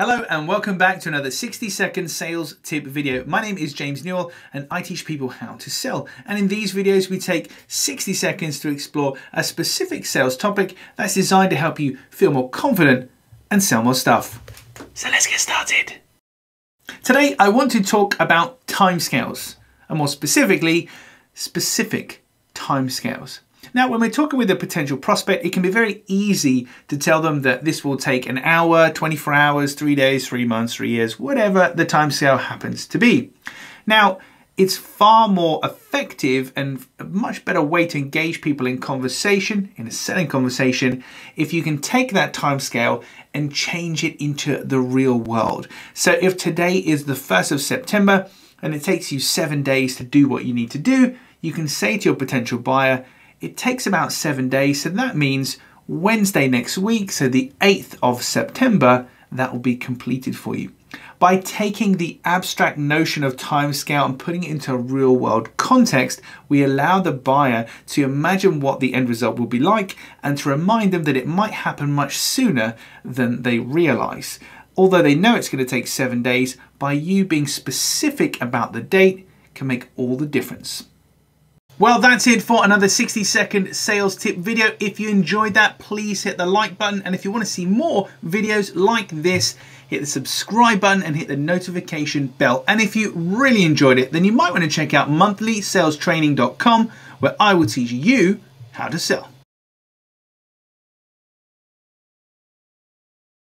Hello and welcome back to another 60 second sales tip video. My name is James Newell and I teach people how to sell. And in these videos, we take 60 seconds to explore a specific sales topic that's designed to help you feel more confident and sell more stuff. So let's get started. Today, I want to talk about timescales and more specifically, specific timescales. Now, when we're talking with a potential prospect, it can be very easy to tell them that this will take an hour, 24 hours, three days, three months, three years, whatever the timescale happens to be. Now, it's far more effective and a much better way to engage people in conversation, in a selling conversation, if you can take that timescale and change it into the real world. So if today is the 1st of September and it takes you seven days to do what you need to do, you can say to your potential buyer, it takes about seven days, so that means Wednesday next week, so the 8th of September, that will be completed for you. By taking the abstract notion of timescale and putting it into a real world context, we allow the buyer to imagine what the end result will be like and to remind them that it might happen much sooner than they realize. Although they know it's going to take seven days, by you being specific about the date can make all the difference. Well, that's it for another 60 second sales tip video. If you enjoyed that, please hit the like button. And if you want to see more videos like this, hit the subscribe button and hit the notification bell. And if you really enjoyed it, then you might want to check out monthlySalesTraining.com where I will teach you how to sell.